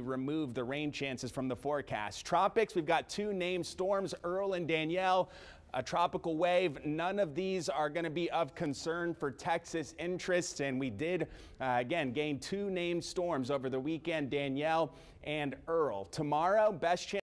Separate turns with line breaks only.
remove the rain chances from the forecast. Tropics, we've got two named storms, Earl and Danielle. A tropical wave. None of these are going to be of concern for Texas interests. And we did, uh, again, gain two named storms over the weekend, Danielle and Earl. Tomorrow, best chance.